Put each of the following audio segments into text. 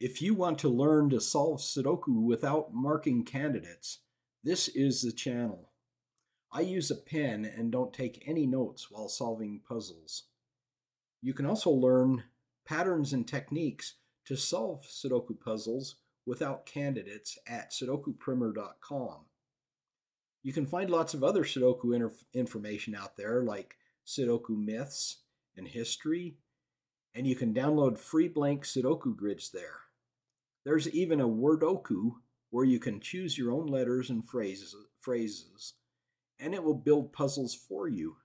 If you want to learn to solve Sudoku without marking candidates, this is the channel. I use a pen and don't take any notes while solving puzzles. You can also learn patterns and techniques to solve Sudoku puzzles without candidates at sudokuprimer.com. You can find lots of other Sudoku information out there like Sudoku myths and history, and you can download free blank Sudoku grids there. There's even a Wordoku where you can choose your own letters and phrases, phrases and it will build puzzles for you.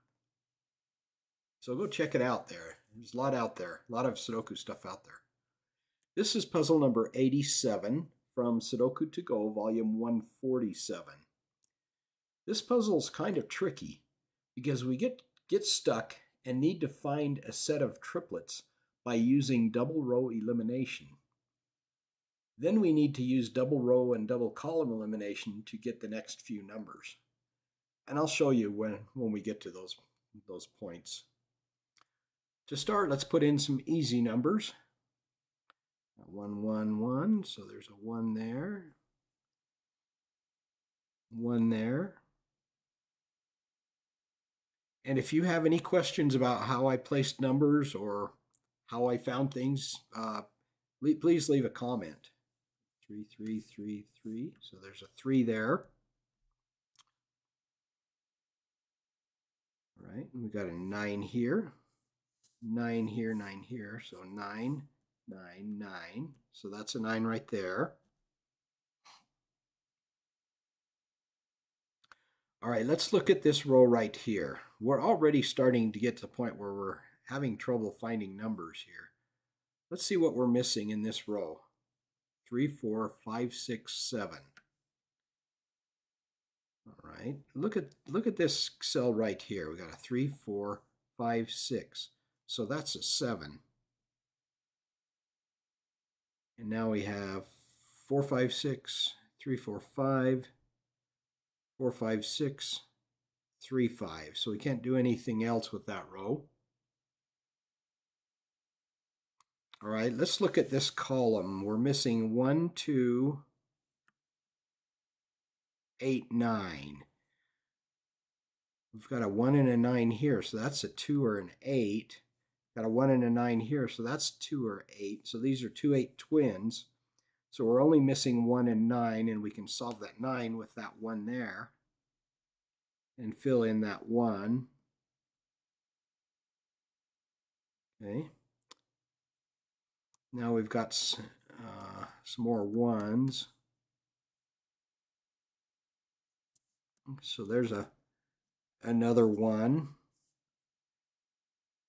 So go check it out there. There's a lot out there, a lot of Sudoku stuff out there. This is puzzle number 87 from Sudoku to Go, volume 147. This puzzle is kind of tricky because we get, get stuck and need to find a set of triplets by using double row elimination. Then we need to use double row and double column elimination to get the next few numbers. And I'll show you when, when we get to those, those points. To start, let's put in some easy numbers. 1, 1, 1, so there's a 1 there. 1 there. And if you have any questions about how I placed numbers or how I found things, uh, please leave a comment. 3333, so there's a 3 there. right? we got a 9 here, 9 here, 9 here, so 9, 9, 9. So that's a 9 right there. All right, let's look at this row right here. We're already starting to get to the point where we're having trouble finding numbers here. Let's see what we're missing in this row. 3, 4, 5, 6, 7. All right, look at look at this cell right here. We got a three, four, five, six. So that's a seven. And now we have four, five, six, three, four, five, four, five, six, three, five. So we can't do anything else with that row. All right, let's look at this column. We're missing one, two, 8, 9. We've got a 1 and a 9 here, so that's a 2 or an 8. Got a 1 and a 9 here, so that's 2 or 8. So these are two 8 twins. So we're only missing 1 and 9, and we can solve that 9 with that 1 there. And fill in that 1. Okay. Now we've got uh, some more 1s. So there's a another one.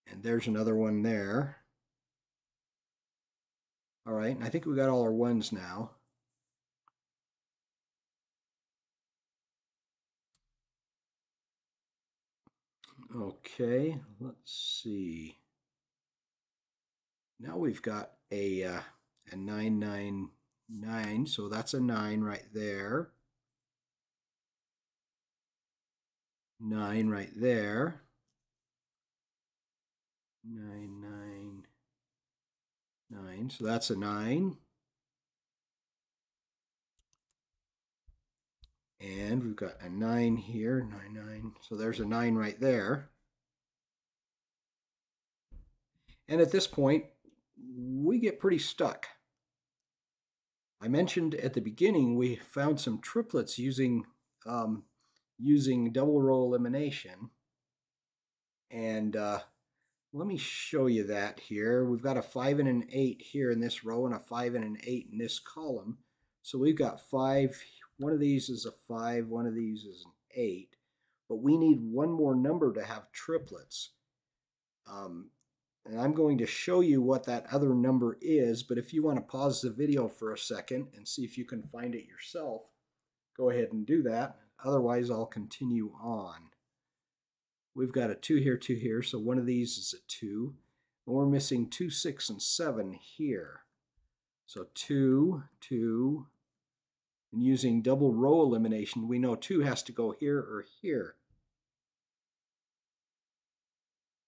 And there's another one there. All right, I think we got all our ones now. Okay, let's see. Now we've got a, uh, a 999, so that's a 9 right there. 9 right there. 9, 9, 9. So that's a 9. And we've got a 9 here, 9, 9. So there's a 9 right there. And at this point, get pretty stuck. I mentioned at the beginning we found some triplets using um, using double row elimination. And uh, let me show you that here. We've got a 5 and an 8 here in this row and a 5 and an 8 in this column. So we've got 5, one of these is a 5, one of these is an 8. But we need one more number to have triplets. Um, and I'm going to show you what that other number is, but if you want to pause the video for a second and see if you can find it yourself, go ahead and do that. Otherwise, I'll continue on. We've got a 2 here, 2 here, so one of these is a 2. And we're missing 2, 6, and 7 here. So 2, 2, and using double row elimination, we know 2 has to go here or here.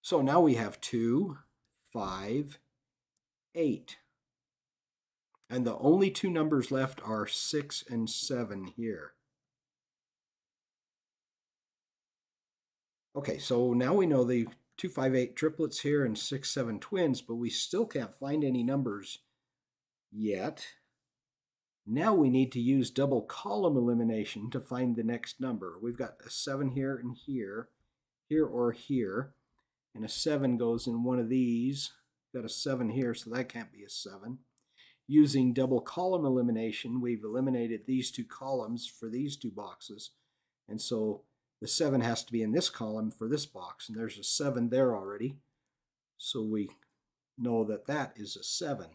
So now we have 2, 5, 8. And the only two numbers left are 6 and 7 here. Okay, so now we know the 258 triplets here and 6, 7 twins, but we still can't find any numbers yet. Now we need to use double column elimination to find the next number. We've got a 7 here and here, here or here, and a 7 goes in one of these. Got a 7 here, so that can't be a 7. Using double column elimination, we've eliminated these two columns for these two boxes, and so the 7 has to be in this column for this box, and there's a 7 there already, so we know that that is a 7.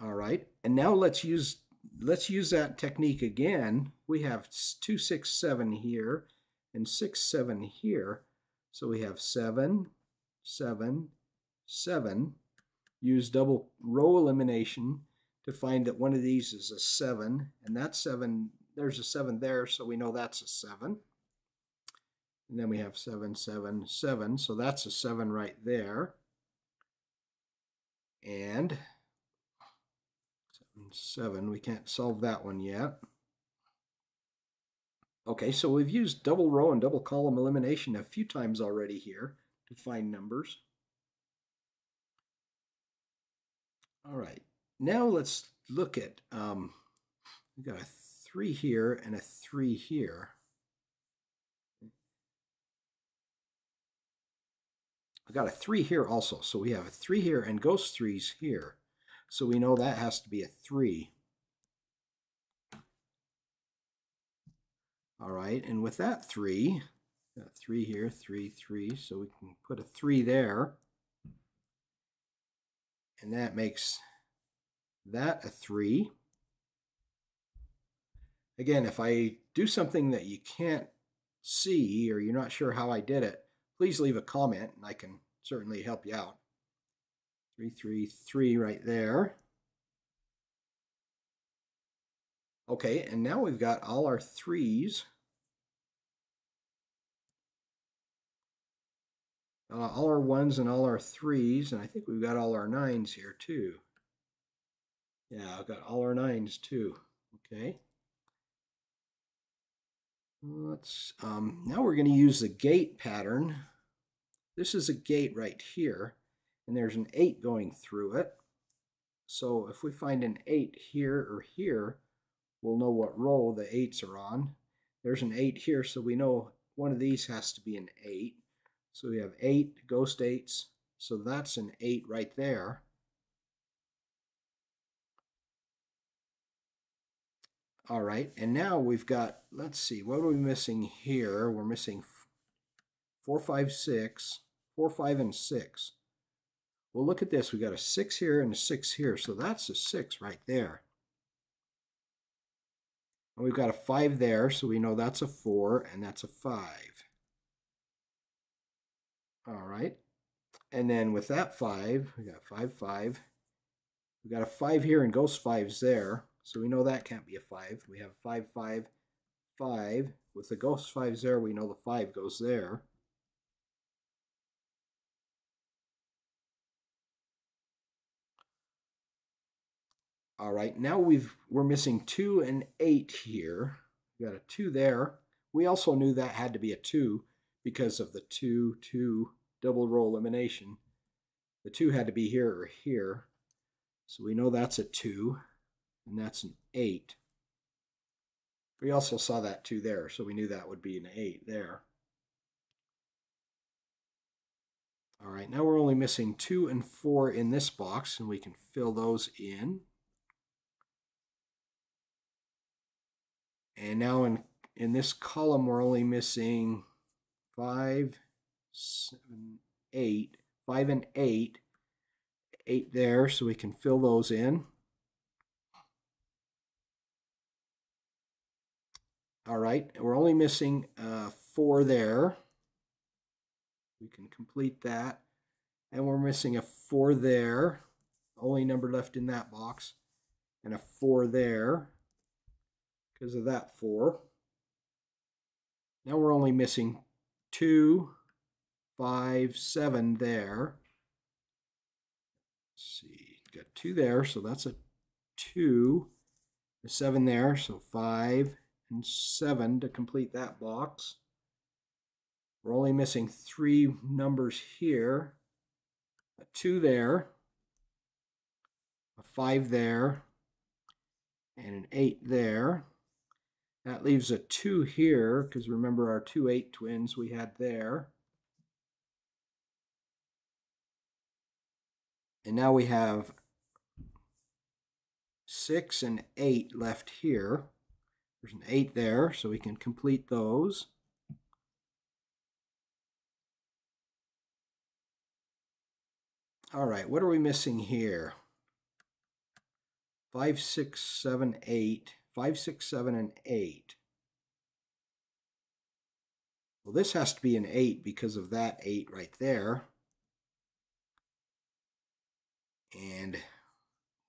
All right, and now let's use let's use that technique again. We have 267 here and 6, 7 here. So we have 7, 7, 7. Use double row elimination to find that one of these is a 7, and that 7, there's a 7 there, so we know that's a 7. And then we have 7, 7, 7, so that's a 7 right there. And 7. We can't solve that one yet. Okay, so we've used double row and double column elimination a few times already here to find numbers. All right, now let's look at, um, we've got a 3 here and a 3 here. I've got a 3 here also, so we have a 3 here and ghost 3s here. So we know that has to be a 3. All right, and with that 3, got 3 here, 3, 3, so we can put a 3 there. And that makes that a 3. Again, if I do something that you can't see or you're not sure how I did it, please leave a comment and I can certainly help you out. 333 right there. Okay, and now we've got all our threes. Uh, all our ones and all our threes, and I think we've got all our nines here too. Yeah, I've got all our nines too. Okay. Let's, um, now we're going to use the gate pattern. This is a gate right here and there's an 8 going through it. So if we find an 8 here or here, we'll know what row the 8s are on. There's an 8 here, so we know one of these has to be an 8. So we have 8 ghost 8s, so that's an 8 right there. All right, and now we've got, let's see, what are we missing here? We're missing 4, 5, 6, 4, 5, and 6. Well, look at this. We got a 6 here and a 6 here. So that's a 6 right there. And we've got a 5 there, so we know that's a 4 and that's a 5. All right. And then with that 5, we got 5, 5. We got a 5 here and ghost 5's there. So we know that can't be a 5. We have 5, 5, 5. With the ghost 5's there, we know the 5 goes there. All right, now we've we're missing two and eight here. We got a two there. We also knew that had to be a two because of the two, two double row elimination. The two had to be here or here. So we know that's a two, and that's an eight. We also saw that two there, so we knew that would be an eight there. All right, now we're only missing two and four in this box, and we can fill those in. And now in, in this column, we're only missing five, seven, eight, five and eight, eight there, so we can fill those in. All right, we're only missing uh, four there. We can complete that. And we're missing a four there, only number left in that box, and a four there because of that 4. Now we're only missing 2, 5, 7 there. Let's see, got two there, so that's a two. A seven there, so five and seven to complete that box. We're only missing three numbers here. A two there, a five there, and an eight there. That leaves a two here, because remember our two eight twins we had there. And now we have six and eight left here. There's an eight there, so we can complete those. All right, what are we missing here? Five, six, seven, eight. Five, six, seven, and eight. Well, this has to be an eight because of that eight right there. And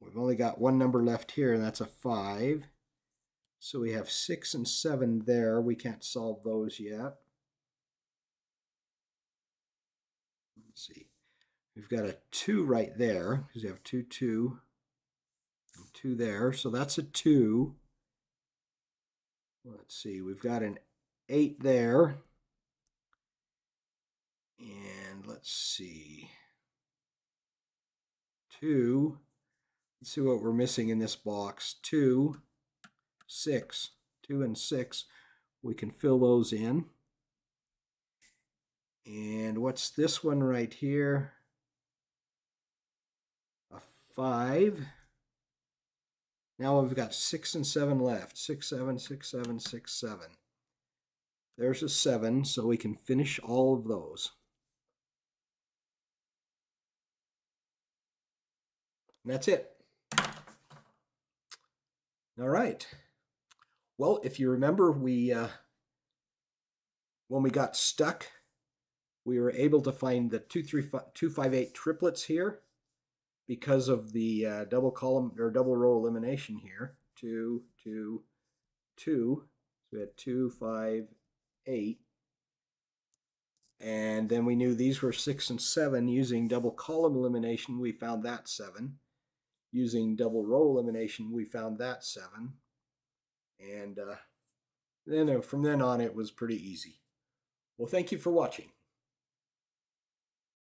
we've only got one number left here, and that's a 5. So we have 6 and 7 there. We can't solve those yet. Let's see. We've got a 2 right there, because we have 2, 2, and 2 there. So that's a 2. Let's see. We've got an 8 there. And let's see two. Let's see what we're missing in this box. Two, six, two and six. We can fill those in. And what's this one right here? A five. Now we've got six and seven left. Six, seven, six, seven, six, seven. There's a seven, so we can finish all of those. And that's it. All right. Well, if you remember, we uh, when we got stuck, we were able to find the 258 triplets here because of the uh, double column or double row elimination here. Two, two, two. So we had two, five, eight. And then we knew these were six and seven. Using double column elimination, we found that seven using double row elimination, we found that seven. And uh, then uh, from then on, it was pretty easy. Well, thank you for watching.